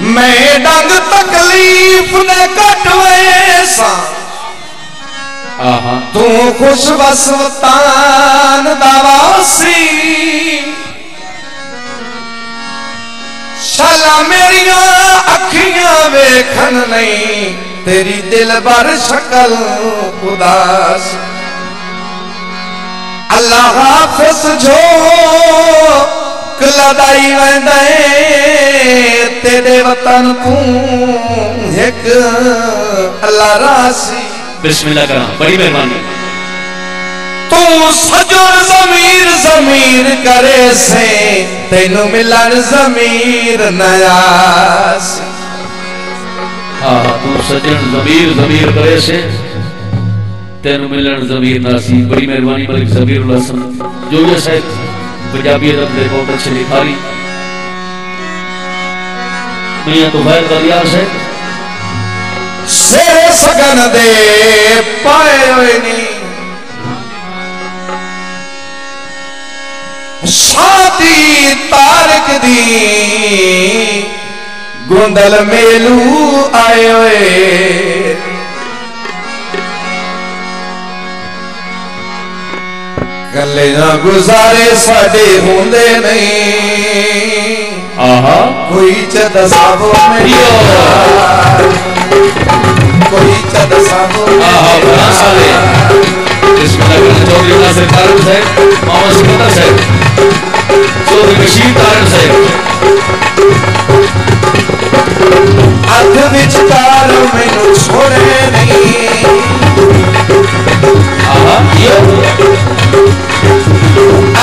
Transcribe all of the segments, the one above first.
मैं डंग तकलीफ़ ने कटवे सा तू खुश बसवतान दवासी शाला मेरिया अखियाँ वेखन नहीं तेरी दिल भर शकल उदास। अल्लाह हाफिज जो कलदाई वेंदे तेरे वतन तू एक अल्लाह रासी बिस्मिल्लाह करा बड़ी मेहरबानी तू सजन जमीर जमीर करे से तेनु मिलन जमीर नयास आहा तू सजन जमीर जमीर करे से तेन मिलन जमीर नासी बड़ी मेहरबानी मलिक जमीर उल जो ये साहब शादी तारक दी गुंदल मेलू होए गले ना गुजारे साडे होंदे नहीं आहा कोई चद साबो यो। कोई चद साबो आहा बना साले चौधरी तारन साहब मोहम्मद सिकंदर साहब चौधरी बशीर तारन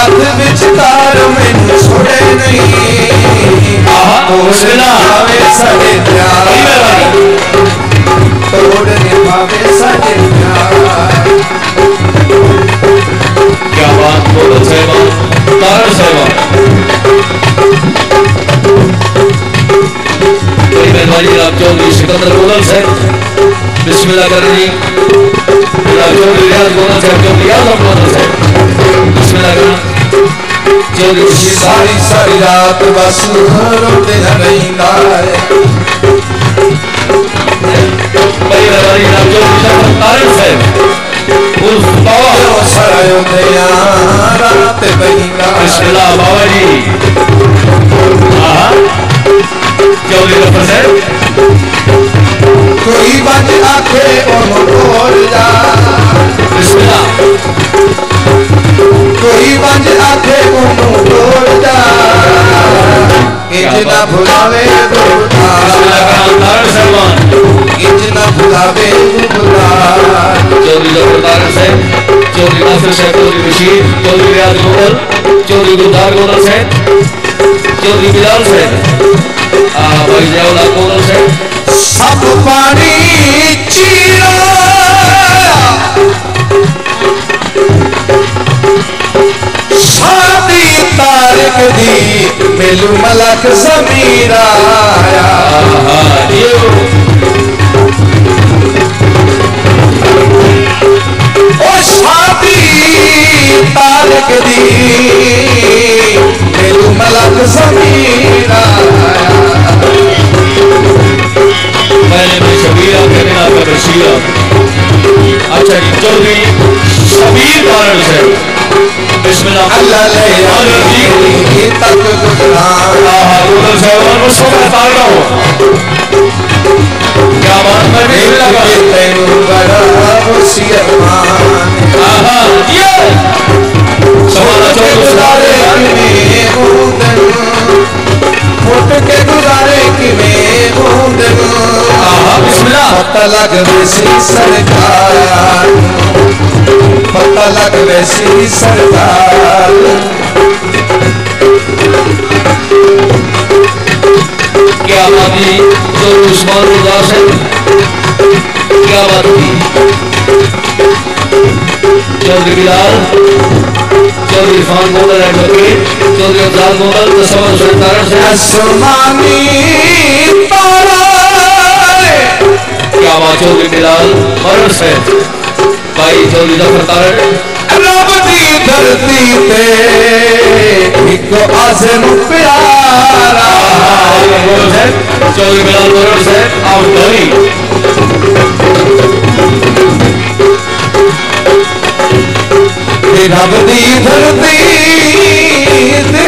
अध विचकार मैनू छोड़े नहीं। साडे प्यार। तोड़ निभावे साडे प्यार। क्या बात बोलो साहब। तारन साहब। बड़ी मेहरबानी जनाब चौधरी सिकंदर गोलम साहब। बिस्मिल्लाह करें जी जनाब चौधरी रियाज गोलम साहब चौधरी आज़म गोलम साहब। बिस्मिल्लाह करें। बशीर साहब सारी सारी रात बस रोते रहींदा है बड़ी मेहरबानी जनाब चौधरी शफकत तारन साहब उर्फ़ बाबा जो। सरायों दे रात बहींदा है बिस्मिल्लाह बाबा जी आहा चौधरी गफर साहब कोई बज आखे ओनो बोल चौधरी ज़फ़र तारक साहब चौधरी नासिर साहब चौधरी बशीर चौधरी रियाज गोबर चौधरी गुलदार गोबर साहब चौधरी बिलाल आ भाई जयउल्ला गोबर साहब सब पानी चीरा। शादी तारक दी मेलू मलक समीरा आया आहा यो ओ शादी तारक दी। मेलू मलक समीरा। आया पहले मैं शबीरा कहने आपका बशीरा अच्छा जी चौधरी शबीर तारक साहब बिस्मिल्लाह। अल्लाह ले आदर जी। तक गुजरा आहा गोबर साहब और पता लगवे श्री सरकार। पता लगवे श्री सरकार। क्या बात है? तो जो दुश्मन उदास है। क्या बात थी चौधरी बिलाल चौधरी इरफान मोगल एडवोकेट चौधरी अब्दाल मोगल तस्वर सुल्तान से आसमानी तारा बाबा चौधरी लाल मरण से भाई चौधरी ज़फ़र तारण रब धरती ते एक आसन प्यारा जोगी लाल मरण से रब धरती ते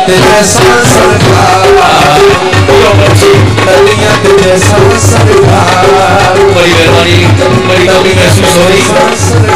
te deixa sangrar. Da linha te deixa sangrar. Maria Maria, Maria Maria, Jesus, Jesus.